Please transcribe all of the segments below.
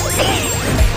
Bam!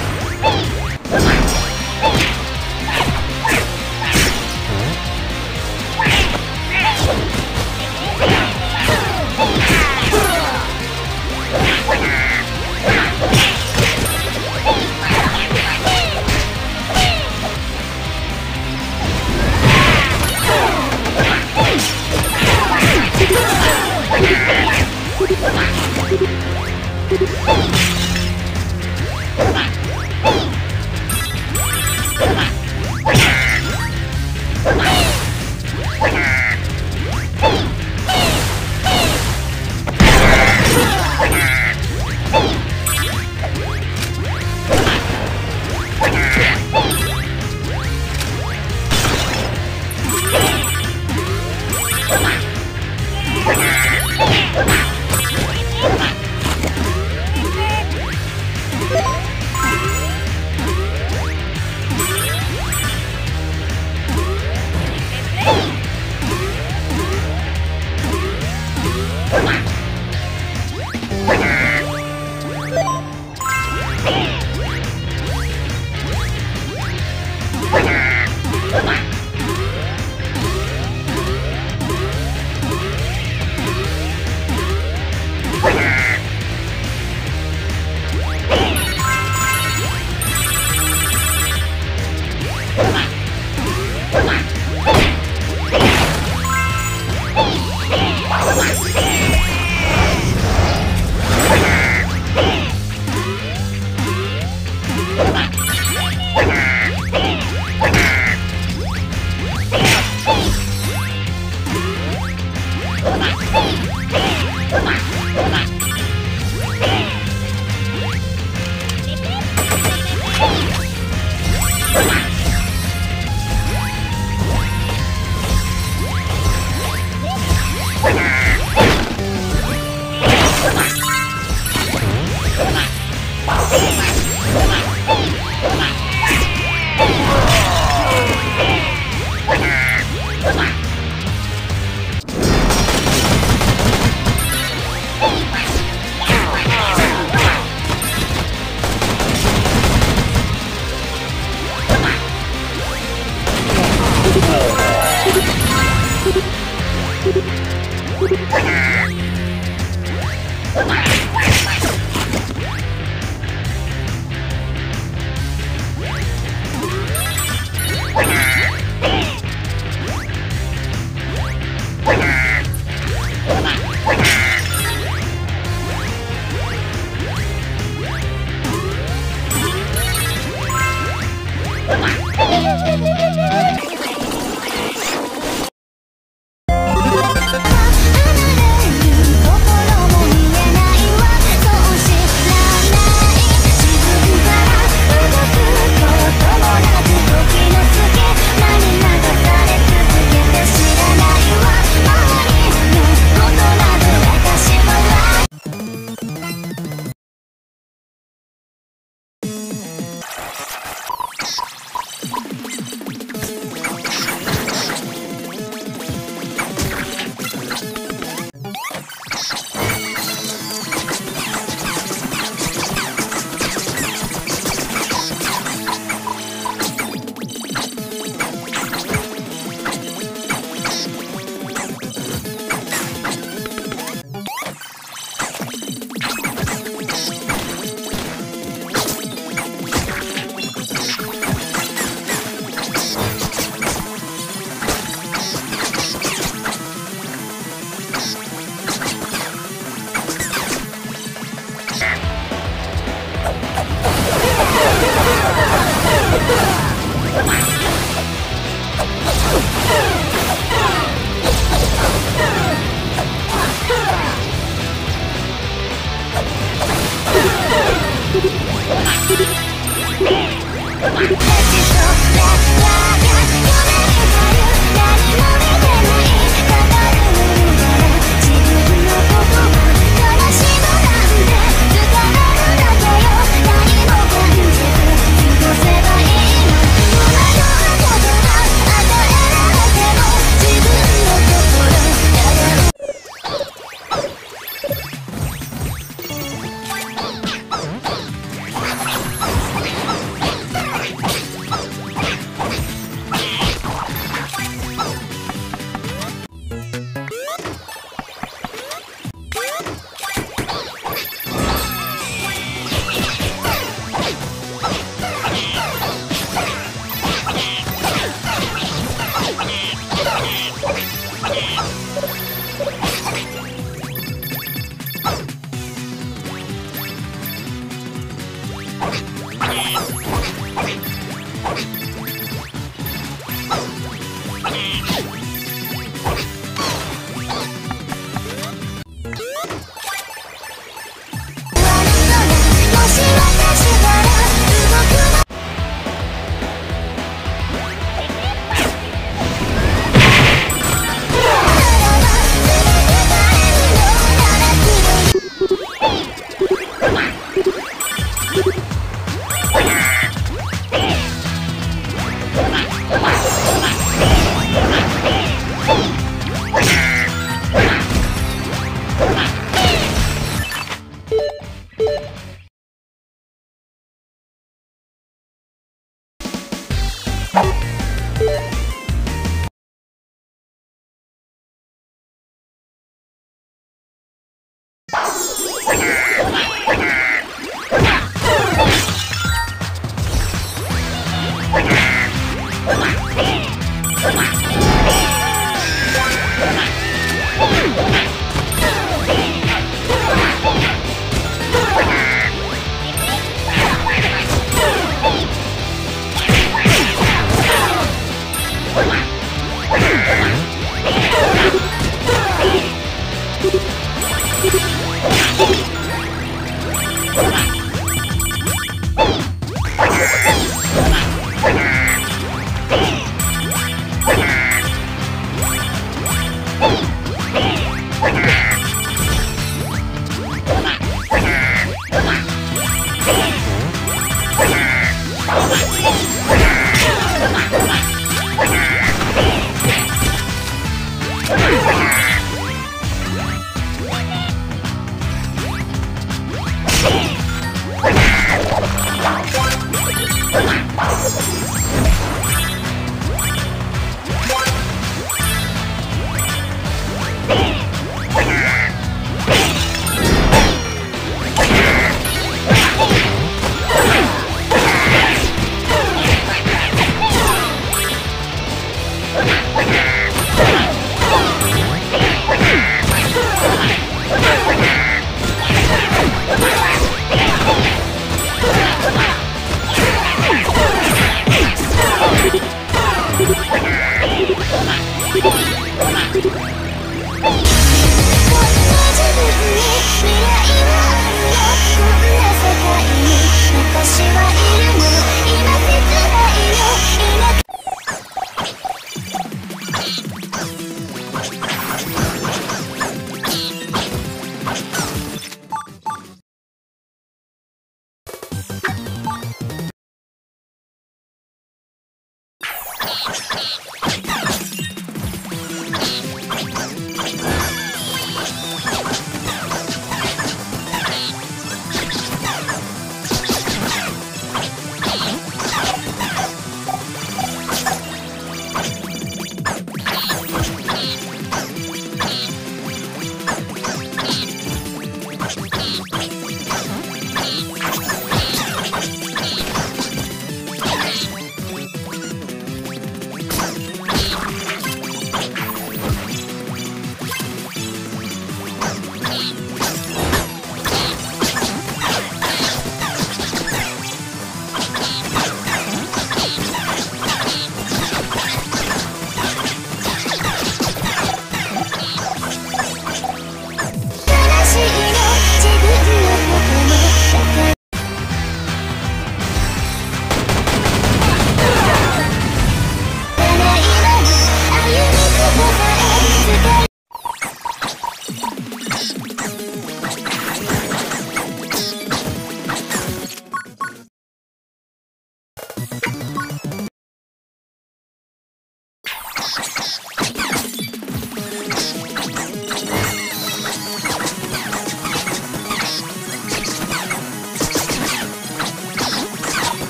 What?